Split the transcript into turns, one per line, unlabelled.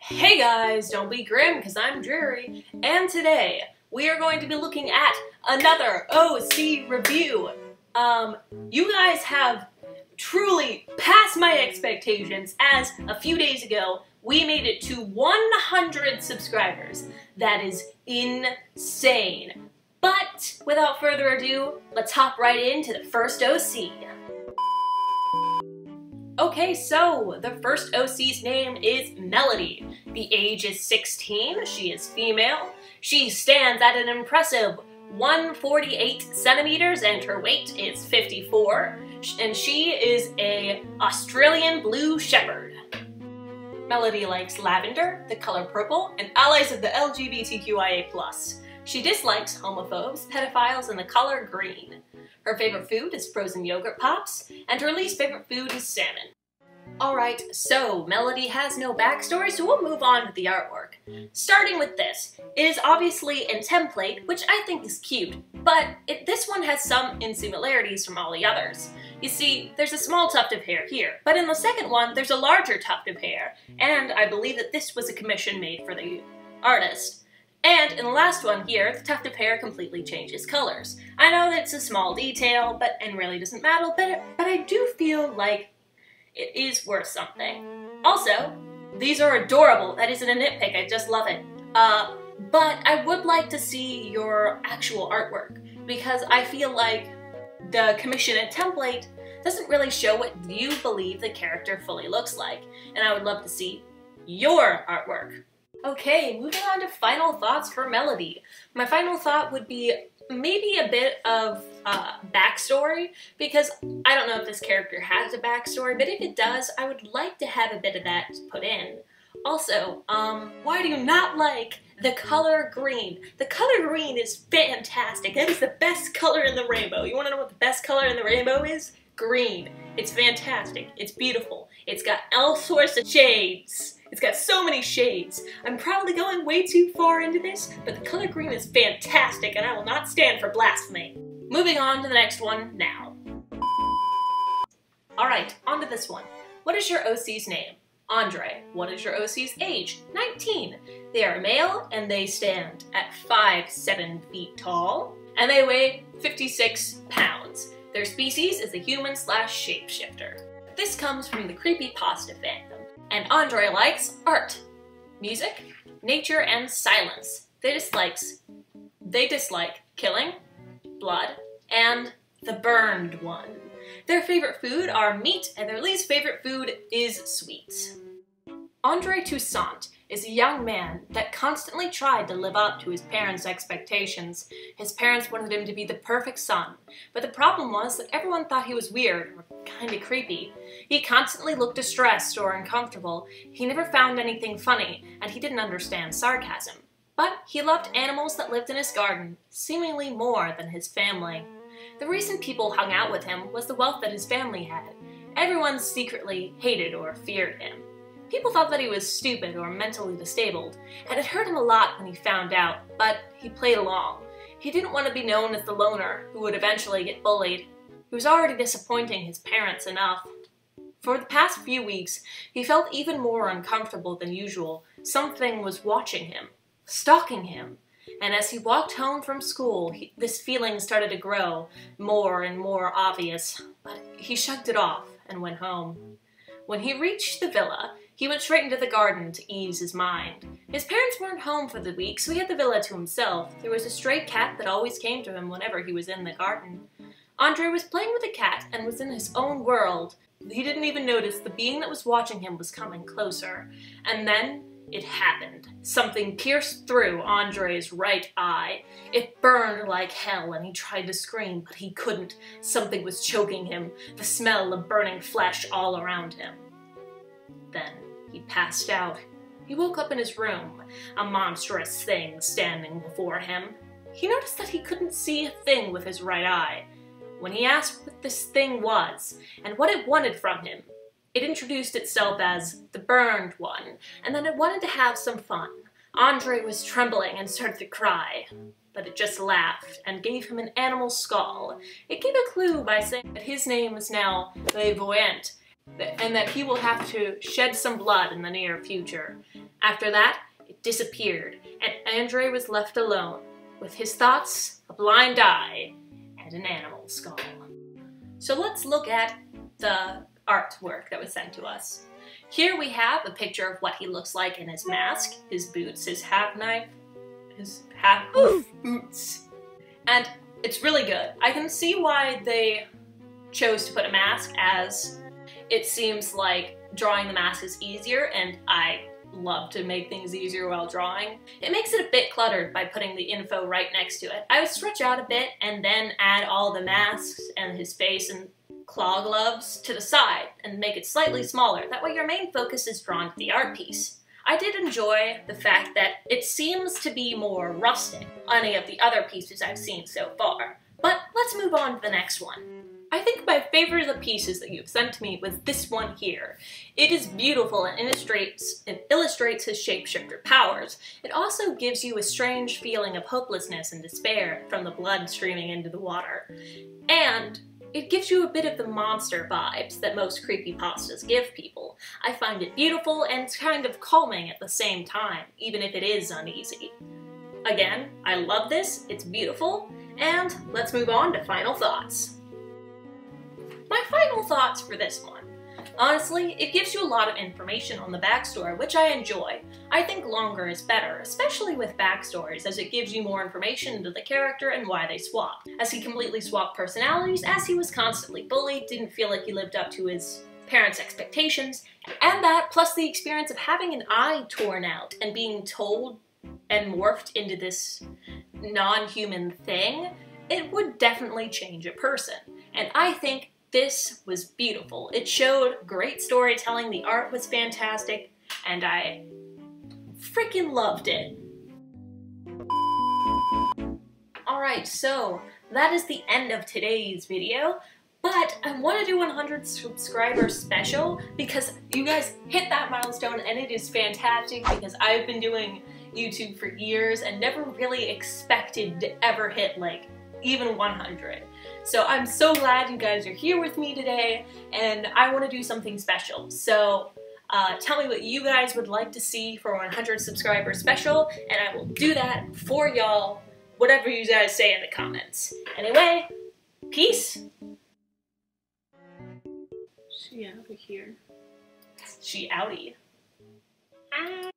Hey guys, don't be grim because I'm Dreary, and today we are going to be looking at another OC review. Um, you guys have truly passed my expectations as a few days ago we made it to 100 subscribers. That is insane. But without further ado, let's hop right into the first OC. Okay, so the first OC's name is Melody. The age is 16, she is female. She stands at an impressive 148 centimeters and her weight is 54. And she is a Australian Blue Shepherd. Melody likes lavender, the color purple, and allies of the LGBTQIA+. She dislikes homophobes, pedophiles, and the color green. Her favorite food is frozen yogurt pops, and her least favorite food is salmon. Alright, so Melody has no backstory, so we'll move on to the artwork. Starting with this, it is obviously in template, which I think is cute, but it, this one has some insimilarities from all the others. You see, there's a small tuft of hair here, but in the second one, there's a larger tuft of hair, and I believe that this was a commission made for the artist. And in the last one here, the tuft of hair completely changes colors. I know that it's a small detail, but and really doesn't matter, but, but I do feel like it is worth something. Also, these are adorable. That isn't a nitpick, I just love it. Uh, but I would like to see your actual artwork because I feel like the commission and template doesn't really show what you believe the character fully looks like, and I would love to see your artwork. Okay, moving on to final thoughts for Melody. My final thought would be maybe a bit of uh, backstory, because I don't know if this character has a backstory, but if it does, I would like to have a bit of that put in. Also, um, why do you not like the color green? The color green is fantastic. That is the best color in the rainbow. You want to know what the best color in the rainbow is? Green. It's fantastic. It's beautiful. It's got all sorts of shades. It's got so many shades. I'm probably going way too far into this, but the color green is fantastic and I will not stand for blasphemy. Moving on to the next one now. Alright, on to this one. What is your OC's name? Andre. What is your OC's age? 19. They are male and they stand at 5 7 feet tall and they weigh 56 pounds. Their species is a human slash shapeshifter. This comes from the Creepy Pasta fandom. And Andre likes art, music, nature, and silence. They dislikes they dislike killing, blood, and the burned one. Their favorite food are meat, and their least favorite food is sweets. Andre Toussaint is a young man that constantly tried to live up to his parents' expectations. His parents wanted him to be the perfect son, but the problem was that everyone thought he was weird or kinda creepy. He constantly looked distressed or uncomfortable, he never found anything funny, and he didn't understand sarcasm. But he loved animals that lived in his garden, seemingly more than his family. The reason people hung out with him was the wealth that his family had. Everyone secretly hated or feared him. People thought that he was stupid or mentally disabled, and it hurt him a lot when he found out, but he played along. He didn't want to be known as the loner who would eventually get bullied. He was already disappointing his parents enough. For the past few weeks, he felt even more uncomfortable than usual. Something was watching him, stalking him. And as he walked home from school, he, this feeling started to grow more and more obvious. But he shrugged it off and went home. When he reached the villa, he went straight into the garden to ease his mind. His parents weren't home for the week, so he had the villa to himself. There was a stray cat that always came to him whenever he was in the garden. Andre was playing with the cat and was in his own world. He didn't even notice the being that was watching him was coming closer. And then it happened. Something pierced through Andre's right eye. It burned like hell and he tried to scream, but he couldn't. Something was choking him, the smell of burning flesh all around him. He passed out. He woke up in his room, a monstrous thing standing before him. He noticed that he couldn't see a thing with his right eye. When he asked what this thing was and what it wanted from him, it introduced itself as the burned one, and then it wanted to have some fun. Andre was trembling and started to cry. but it just laughed and gave him an animal skull. It gave a clue by saying that his name is now Levoyant, and that he will have to shed some blood in the near future. After that, it disappeared, and Andre was left alone, with his thoughts, a blind eye, and an animal skull. So let's look at the artwork that was sent to us. Here we have a picture of what he looks like in his mask, his boots, his half knife, his half boots. And it's really good. I can see why they chose to put a mask as it seems like drawing the mask is easier and I love to make things easier while drawing. It makes it a bit cluttered by putting the info right next to it. I would stretch out a bit and then add all the masks and his face and claw gloves to the side and make it slightly smaller. That way your main focus is drawn to the art piece. I did enjoy the fact that it seems to be more rustic any of the other pieces I've seen so far. But let's move on to the next one. I think my favorite of the pieces that you've sent to me was this one here. It is beautiful and illustrates, and illustrates his shapeshifter powers. It also gives you a strange feeling of hopelessness and despair from the blood streaming into the water. And it gives you a bit of the monster vibes that most creepypastas give people. I find it beautiful and kind of calming at the same time, even if it is uneasy. Again, I love this, it's beautiful, and let's move on to final thoughts. My final thoughts for this one. Honestly, it gives you a lot of information on the backstory, which I enjoy. I think longer is better, especially with backstories, as it gives you more information into the character and why they swapped. As he completely swapped personalities, as he was constantly bullied, didn't feel like he lived up to his parents' expectations, and that, plus the experience of having an eye torn out and being told and morphed into this non-human thing, it would definitely change a person. And I think this was beautiful. It showed great storytelling, the art was fantastic, and I freaking loved it. Alright, so that is the end of today's video. But I want to do 100 subscriber special because you guys hit that milestone and it is fantastic because I've been doing YouTube for years and never really expected to ever hit like even 100. So I'm so glad you guys are here with me today, and I want to do something special. So uh, tell me what you guys would like to see for 100 subscriber special, and I will do that for y'all, whatever you guys say in the comments. Anyway, peace.
She out of here.
She outie. Ah.